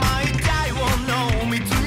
my die won't know me too.